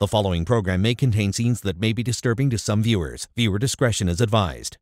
The following program may contain scenes that may be disturbing to some viewers. Viewer discretion is advised.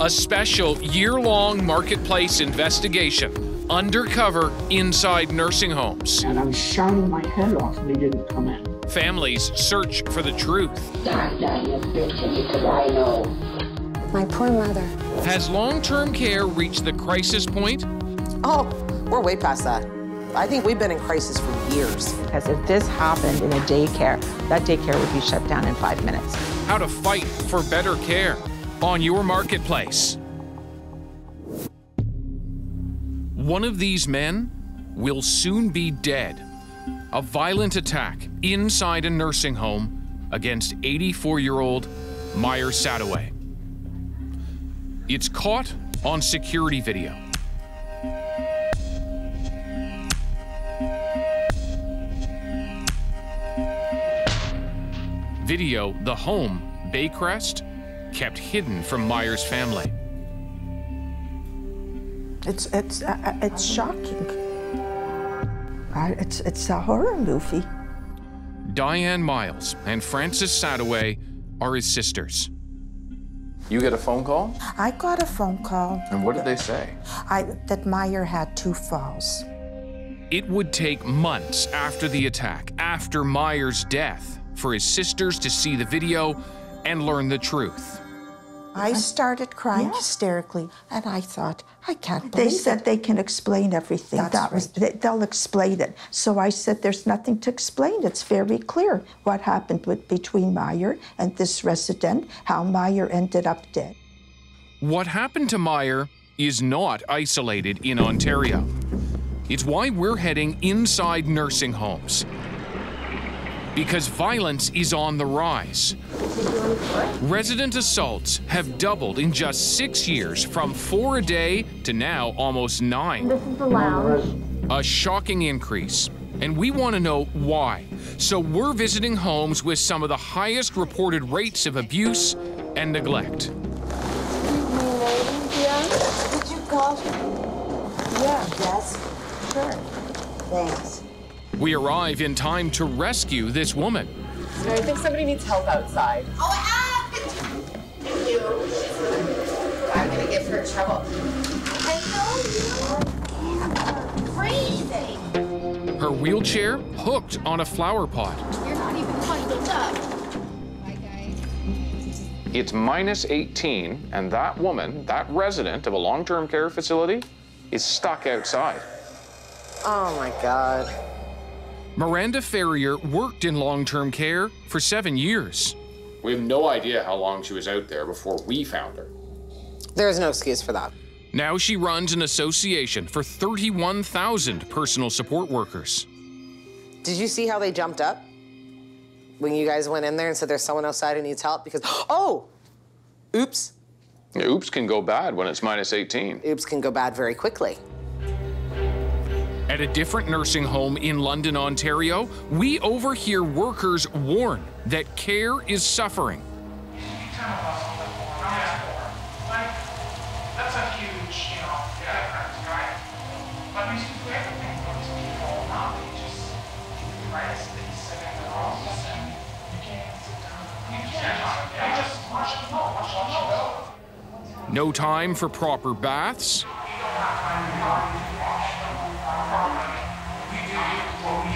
A special year long marketplace investigation undercover inside nursing homes. And I was shouting my head off and they didn't come in. Families search for the truth. Stop that, you bitch, because I know. My poor mother. Has long term care reached the crisis point? Oh, we're way past that. I think we've been in crisis for years. Because if this happened in a daycare, that daycare would be shut down in five minutes. How to fight for better care on your marketplace. One of these men will soon be dead. A violent attack inside a nursing home against 84 year old Meyer Sadoway. It's caught on security video. Video the home, Baycrest, kept hidden from Meyer's family. It's it's uh, it's shocking. Uh, it's it's a horror movie. Diane Miles and Frances Sadoway are his sisters. You get a phone call? I got a phone call. And what did they say? I, that Meyer had two falls. It would take months after the attack, after Meyer's death, for his sisters to see the video and learn the truth. I started crying Yeah. hysterically, and I thought, I can't believe They said it. they can explain everything. That's that was right. they, they'll explain it. So I said, "There's nothing to explain. It's very clear what happened with, between Meyer and this resident. How Meyer ended up dead." What happened to Meyer is not isolated in Ontario. It's why we're heading inside nursing homes. Because violence is on the rise. Resident assaults have doubled in just six years from four a day to now almost nine. This is the lounge. A shocking increase. And we want to know why. So we're visiting homes with some of the highest reported rates of abuse and neglect. Did you call? Yeah. Yes? Sure. Thanks. We arrive in time to rescue this woman. I think somebody needs help outside. Oh, ah! Thank you. I'm gonna give her trouble. I know you are Crazy. Her wheelchair hooked on a flower pot. You're not even bundled up. It's minus 18, and that woman, that resident of a long term care facility, is stuck outside. Oh my God. Miranda Ferrier worked in long term care for seven years. We have no idea how long she was out there before we found her. There's no excuse for that. Now she runs an association for 31,000 personal support workers. Did you see how they jumped up? When you guys went in there and said there's someone outside who needs help because, oh, oops, Yeah, oops can go bad when it's minus 18. oops can go bad very quickly. At a different nursing home in London, Ontario, we overhear workers warn that care is suffering. No time for proper baths, We do what we have time to do. Yeah, please, everything happens very hard.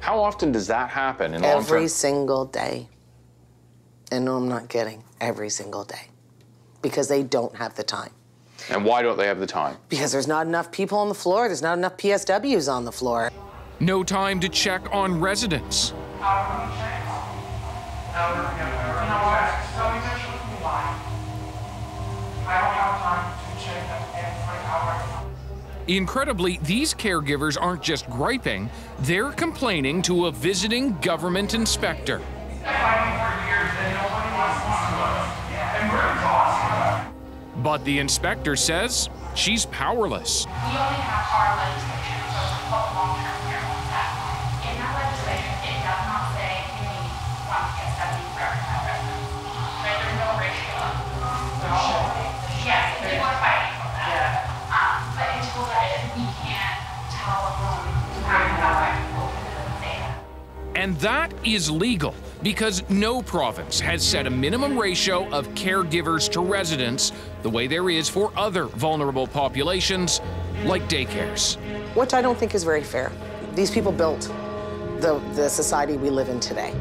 How often does that happen in long Every single day. And no, I'm not kidding. Every single day. Because they don't have the time. And why don't they have the time? Because there's not enough people on the floor, there's not enough PSWs on the floor. no time to check on residents. Incredibly, these caregivers aren't just griping, they're complaining to a visiting government inspector. Fighting for years and nobody wants to And that is legal because no province has set a minimum ratio of caregivers to residents the way there is for other vulnerable populations like daycares. Which I don't think is very fair. These people built the, the society we live in today.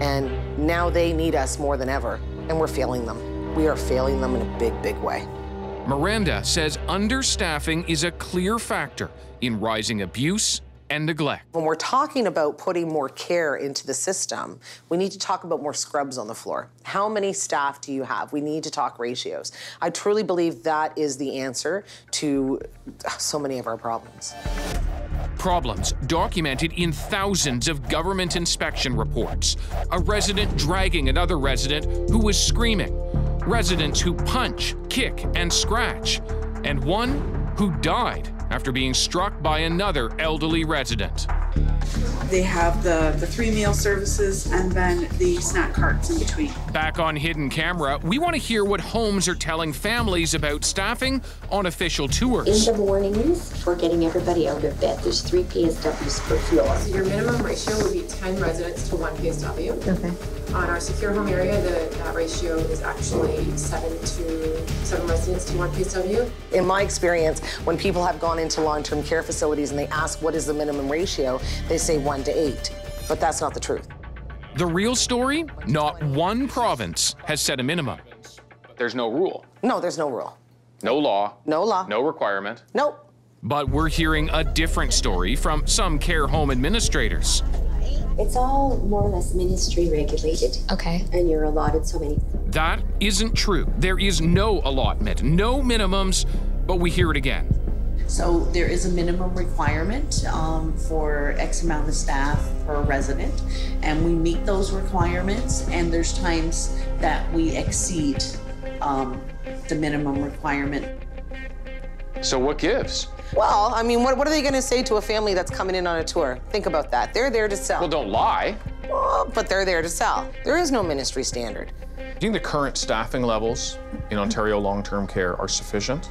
And now they need us more than ever, and we're failing them. We are failing them in a big, big way. Miranda says understaffing is a clear factor in rising abuse and neglect. When we're talking about putting more care into the system, we need to talk about more scrubs on the floor. How many staff do you have? We need to talk ratios. I truly believe that is the answer to so many of our problems. Problems documented in thousands of government inspection reports. A resident dragging another resident who was screaming. Residents who punch, kick, and scratch. And one who died after being struck by another elderly resident. They have the, the three meal services and then the snack carts in between. Back on hidden camera, we want to hear what homes are telling families about staffing on official tours. In the mornings, for getting everybody out of bed, there's three PSWs per floor. So your minimum ratio would be 10 residents to one PSW. Okay. On our secure home area, the that ratio is actually seven to seven residents to one PSW. In my experience, when people have gone into long-term care facilities and they ask what is the minimum ratio, they say one to eight. But that's not the truth. The real story? Not one province has set a minimum. There's no rule. No, there's no rule. No law. No law. No requirement. Nope. But we're hearing a different story from some care home administrators. It's all more or less ministry regulated. Okay. And you're allotted so many. That isn't true. There is no allotment, no minimums, but we hear it again. So there is a minimum requirement um, for X amount of staff per resident, and we meet those requirements. And there's times that we exceed um, the minimum requirement. So what gives? Well, I mean, what, what are they going to say to a family that's coming in on a tour? Think about that. They're there to sell. Well, don't lie. Well, but they're there to sell. There is no ministry standard. Do you think the current staffing levels in Ontario long-term care are sufficient?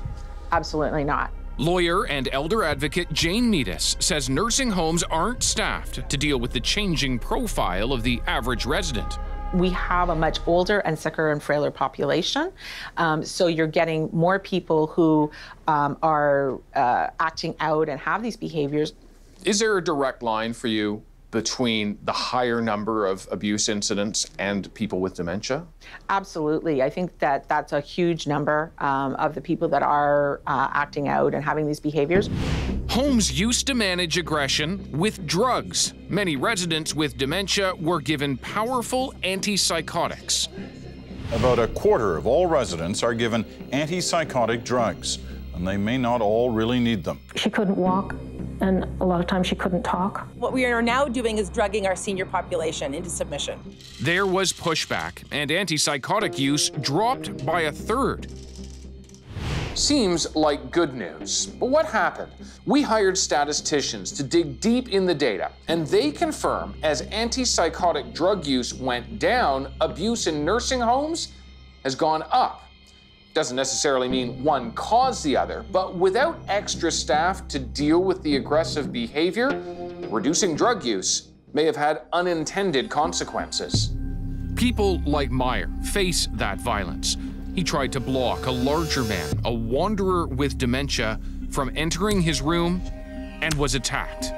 Absolutely not. Lawyer and elder advocate Jane Meadus says nursing homes aren't staffed to deal with the changing profile of the average resident. we have a much older and sicker and frailer population. Um, so you're getting more people who um, are uh, acting out and have these behaviors. Is there a direct line for you between the higher number of abuse incidents and people with dementia? Absolutely. I think that that's a huge number um, of the people that are uh, acting out and having these behaviors. Homes used to manage aggression with drugs. Many residents with dementia were given powerful antipsychotics. About a quarter of all residents are given antipsychotic drugs, and they may not all really need them. She couldn't walk, and a lot of times she couldn't talk. What we are now doing is drugging our senior population into submission. There was pushback, and antipsychotic use dropped by a third. Seems like good news. But what happened? We hired statisticians to dig deep in the data, and they confirm as antipsychotic drug use went down, abuse in nursing homes has gone up. Doesn't necessarily mean one caused the other, but without extra staff to deal with the aggressive behavior, reducing drug use may have had unintended consequences. People like Meyer face that violence. He tried to block a larger man, a wanderer with dementia, from entering his room and was attacked.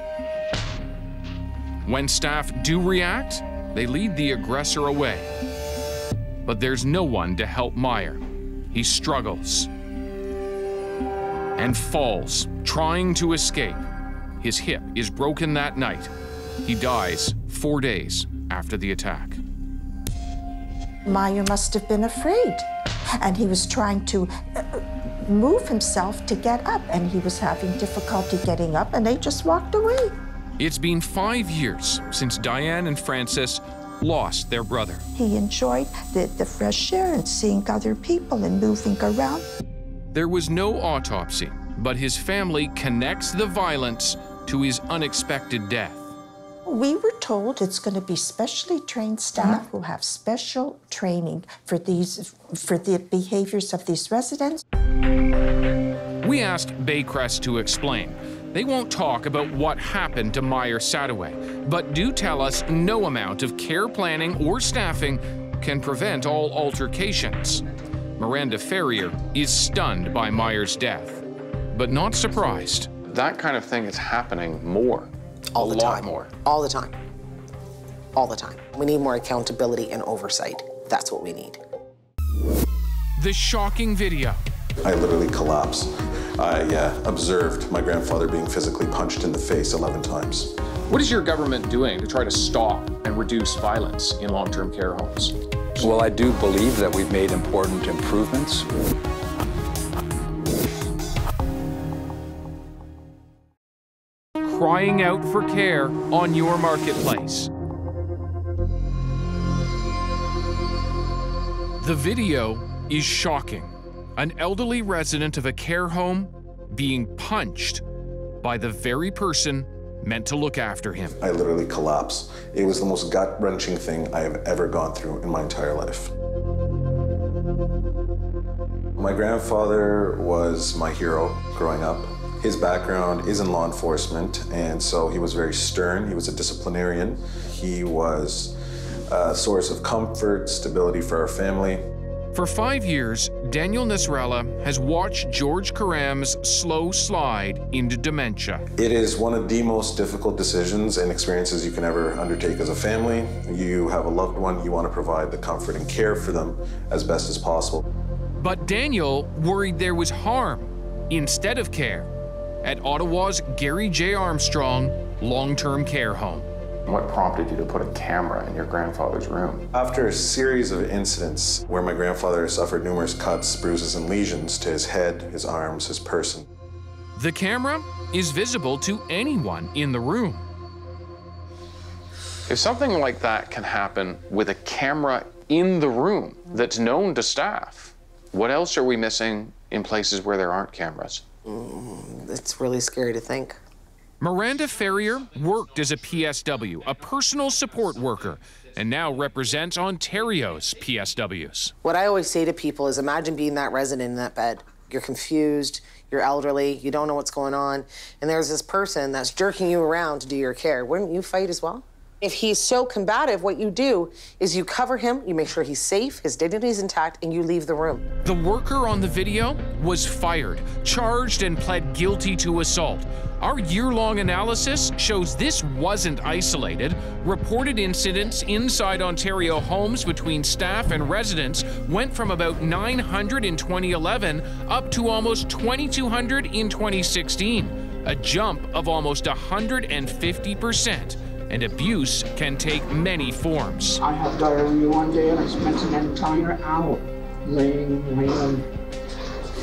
When staff do react, they lead the aggressor away. But there's no one to help Meyer. He struggles and falls, trying to escape. His hip is broken that night. He dies four days after the attack. Meyer must have been afraid. And he was trying to uh, move himself to get up, and he was having difficulty getting up, and they just walked away. It's been five years since Diane and Frances lost their brother. He enjoyed the, the fresh air and seeing other people and moving around. There was no autopsy, but his family connects the violence to his unexpected death. We were told it's going to be specially trained staff who have special training for these for the behaviors of these residents. We asked Baycrest to explain. They won't talk about what happened to Meyer Sadoway, but do tell us no amount of care planning or staffing can prevent all altercations. Miranda Ferrier is stunned by Meyer's death, but not surprised. That kind of thing is happening more. All a the lot time. more. All the time. All the time. We need more accountability and oversight. That's what we need. The shocking video. I literally collapsed. I uh, observed my grandfather being physically punched in the face 11 times. What is your government doing to try to stop and reduce violence in long term care homes? Well, I do believe that we've made important improvements. Crying out for care on your marketplace. The video is shocking. An elderly resident of a care home being punched by the very person meant to look after him. I literally collapsed. It was the most gut wrenching thing I have ever gone through in my entire life. My grandfather was my hero growing up. His background is in law enforcement, and so he was very stern. He was a disciplinarian. He was a source of comfort, stability for our family. For five years, Daniel Nasrallah has watched George Karam's slow slide into dementia. It is one of the most difficult decisions and experiences you can ever undertake as a family. You have a loved one, you want to provide the comfort and care for them as best as possible. But Daniel worried there was harm instead of care at Ottawa's Garry J. Armstrong long term care home. What prompted you to put a camera in your grandfather's room? After a series of incidents where my grandfather suffered numerous cuts, bruises, and lesions to his head, his arms, his person, The camera is visible to anyone in the room. If something like that can happen with a camera in the room that's known to staff, what else are we missing in places where there aren't cameras? Mm, it's really scary to think. Miranda Ferrier worked as a PSW, a personal support worker, and now represents Ontario's PSWs. What I always say to people is imagine being that resident in that bed. You're confused, you're elderly, you don't know what's going on, and there's this person that's jerking you around to do your care. Wouldn't you fight as well? If he's so combative, what you do is you cover him, you make sure he's safe, his dignity is intact, and you leave the room. The worker on the video was fired, charged, and pled guilty to assault. Our year long analysis shows this wasn't isolated. Reported incidents inside Ontario homes between staff and residents went from about 900 in 2011 up to almost 2,200 in 2016, a jump of almost 150%. And abuse can take many forms. I had diarrhea one day and I spent an entire hour laying in my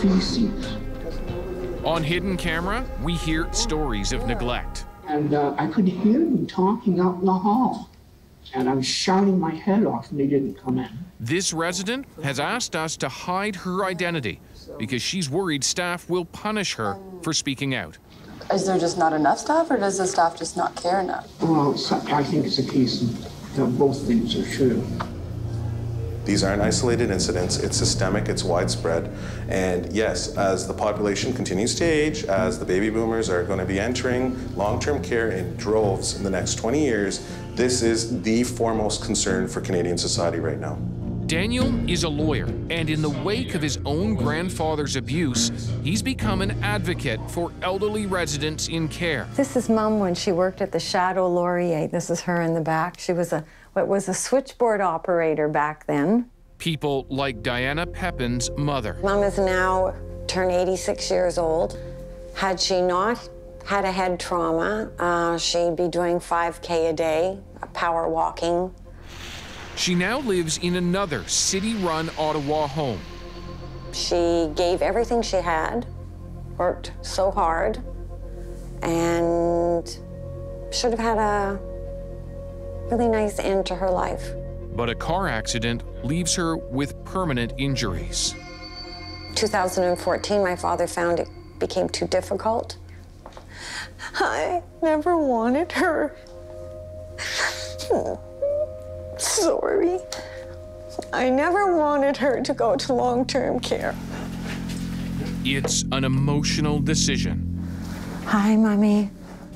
feces. On hidden camera, we hear stories of neglect. And uh, I could hear them talking out in the hall. And I was shouting my head off and they didn't come in. This resident has asked us to hide her identity because she's worried staff will punish her for speaking out. Is there just not enough staff, or does the staff just not care enough? Well, I think it's a case that both things are true. These aren't isolated incidents, it's systemic, it's widespread. And yes, as the population continues to age, as the baby boomers are going to be entering long term care in droves in the next 20 years, this is the foremost concern for Canadian society right now. Daniel is a lawyer, and in the wake of his own grandfather's abuse, he's become an advocate for elderly residents in care. This is mom when she worked at the Château Laurier. This is her in the back. She was a what was a switchboard operator back then. People like Diana Pepin's mother. Mom is now turned 86 years old. Had she not had a head trauma, uh, she'd be doing 5K a day, power walking. She now lives in another city run Ottawa home. She gave everything she had, worked so hard, and should have had a really nice end to her life. But a car accident leaves her with permanent injuries. 2014, my father found it became too difficult. I never wanted her. Sorry. I never wanted her to go to long term care. It's an emotional decision. Hi, Mommy.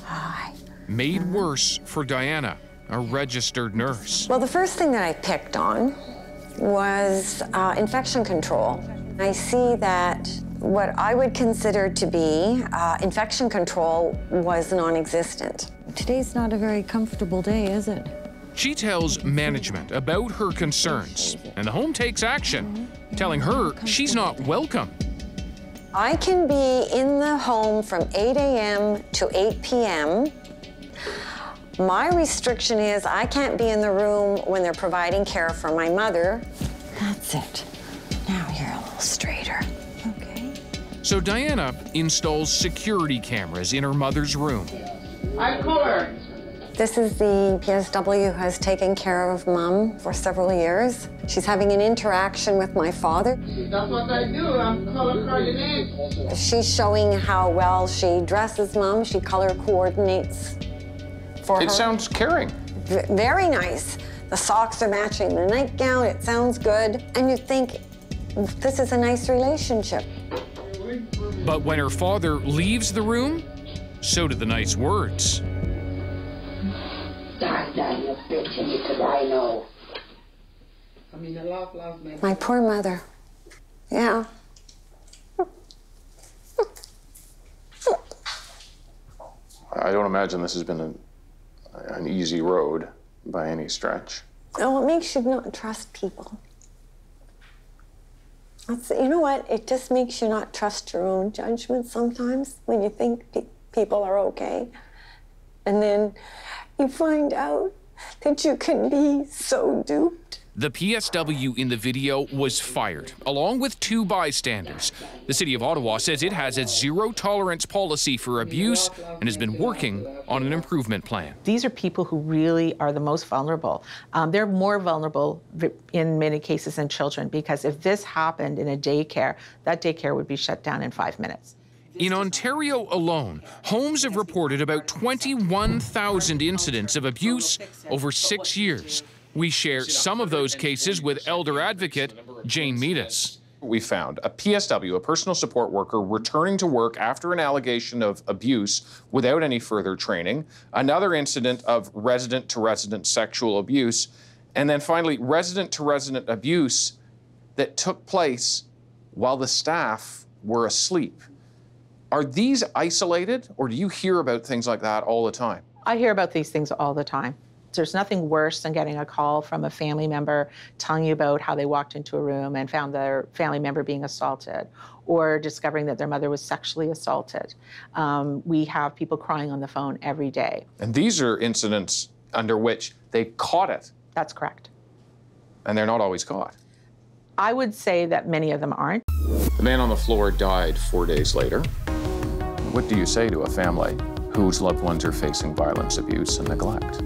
Hi. Made worse for Diana, a registered nurse. Well, the first thing that I picked on was uh, infection control. I see that what I would consider to be uh, infection control was non existent. Today's not a very comfortable day, is it? She tells management about her concerns, and the home takes action, telling her she's not welcome. I can be in the home from 8 a.m. to 8 p.m. My restriction is I can't be in the room when they're providing care for my mother. That's it. Now you're a little straighter. Okay. So Diana installs security cameras in her mother's room. I color. This is the PSW who has taken care of mom for several years. She's having an interaction with my father. That's what I do. I'm color coordinating. She's showing how well she dresses mom. She color coordinates for It her. sounds caring. V- very nice. The socks are matching the nightgown. It sounds good. And you think, this is a nice relationship. But when her father leaves the room, so do the nice words. Die, die, you bitch, you need to die now. I mean, I love, love, man. My poor mother. Yeah. I don't imagine this has been an, an easy road by any stretch. Oh, it makes you not trust people. That's, you know what? It just makes you not trust your own judgment sometimes when you think pe- people are okay. And then you find out that you can be so duped. The PSW in the video was fired, along with two bystanders. The City of Ottawa says it has a zero tolerance policy for abuse and has been working on an improvement plan. These are people who really are the most vulnerable. Um, they're more vulnerable in many cases than children because if this happened in a daycare, that daycare would be shut down in five minutes. In Ontario alone, homes have reported about 21,000 incidents of abuse over six years. We share some of those cases with elder advocate Jane Meadus. We found a PSW, a personal support worker, returning to work after an allegation of abuse without any further training, another incident of resident to resident sexual abuse, and then finally, resident to resident abuse that took place while the staff were asleep. Are these isolated, or do you hear about things like that all the time? I hear about these things all the time. There's nothing worse than getting a call from a family member telling you about how they walked into a room and found their family member being assaulted or discovering that their mother was sexually assaulted. Um, we have people crying on the phone every day. And these are incidents under which they caught it, That's correct. and they're not always caught. I would say that many of them aren't. The man on the floor died four days later. What do you say to a family whose loved ones are facing violence, abuse, and neglect?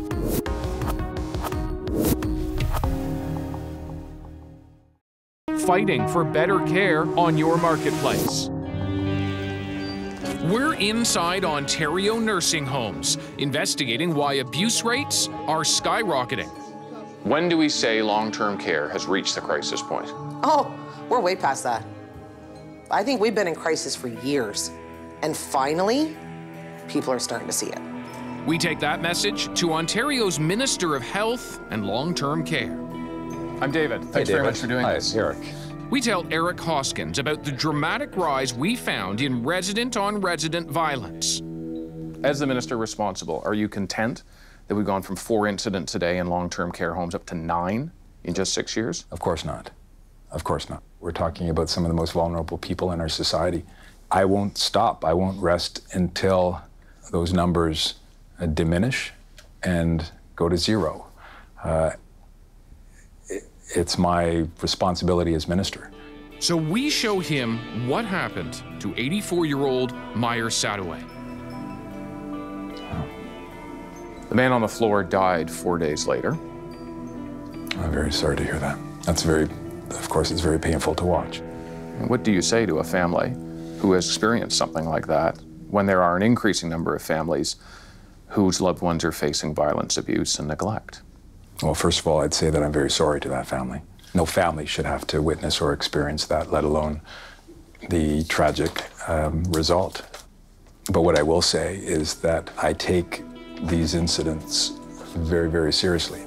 Fighting for better care on your marketplace. We're inside Ontario nursing homes, investigating why abuse rates are skyrocketing. When do we say long term care has reached the crisis point? Oh, we're way past that. I think we've been in crisis for years. And finally, people are starting to see it. We take that message to Ontario's Minister of Health and Long Term Care. I'm David. Thanks very much for doing Hi, this. Eric. We tell Eric Hoskins about the dramatic rise we found in resident on resident violence. As the minister responsible, are you content that we've gone from four incidents a day in long term care homes up to nine in just six years? Of course not. Of course not. We're talking about some of the most vulnerable people in our society. I won't stop. I won't rest until those numbers uh, diminish and go to zero. Uh, it, it's my responsibility as minister. So we show him what happened to 84 year old Meyer Sadoway. The man on the floor died four days later. I'm very sorry to hear that. That's very, of course, it's very painful to watch. And what do you say to a family who has experienced something like that when there are an increasing number of families whose loved ones are facing violence, abuse, and neglect? Well, first of all, I'd say that I'm very sorry to that family. No family should have to witness or experience that, let alone the tragic um, result. But what I will say is that I take these incidents very, very seriously.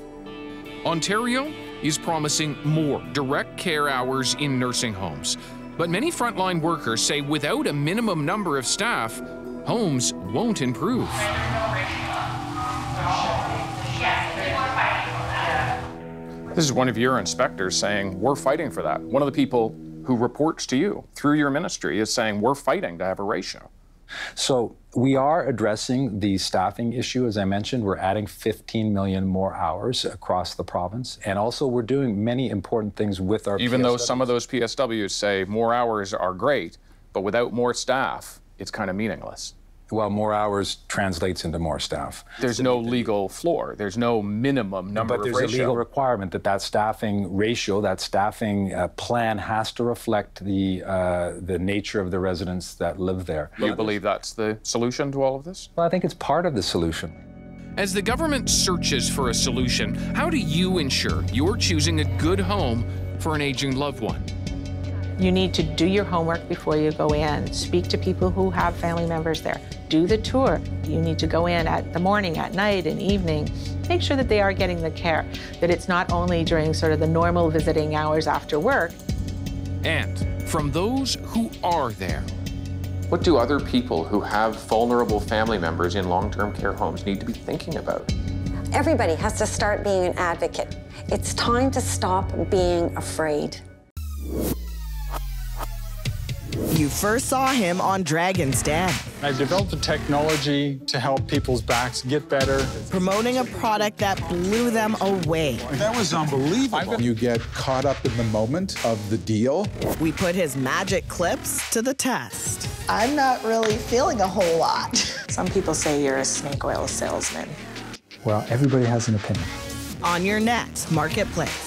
Ontario is promising more direct care hours in nursing homes. But many frontline workers say without a minimum number of staff, homes won't improve. This is one of your inspectors saying, We're fighting for that. One of the people who reports to you through your ministry is saying, We're fighting to have a ratio. So we are addressing the staffing issue. As I mentioned, we're adding 15 million more hours across the province. And also we're doing many important things with our Even though some of those PSWs say more hours are great, but without more staff, it's kind of meaningless. Well, more hours translates into more staff. There's no legal floor. There's no minimum number but there's of a legal requirement that that staffing ratio, that staffing uh, plan has to reflect the uh, the nature of the residents that live there. You believe that's the solution to all of this? Well, I think it's part of the solution. As the government searches for a solution, how do you ensure you're choosing a good home for an aging loved one? You need to do your homework before you go in. Speak to people who have family members there. Do the tour. You need to go in at the morning, at night, and evening. Make sure that they are getting the care, that it's not only during sort of the normal visiting hours after work. And from those who are there, What do other people who have vulnerable family members in long term care homes need to be thinking about? Everybody has to start being an advocate. It's time to stop being afraid. You first saw him on Dragon's Den, I've developed a technology to help people's backs get better. promoting a product that blew them away. That was unbelievable. You get caught up in the moment of the deal. We put his magic clips to the test. I'm not really feeling a whole lot. Some people say you're a snake oil salesman. Well, everybody has an opinion. On your next marketplace.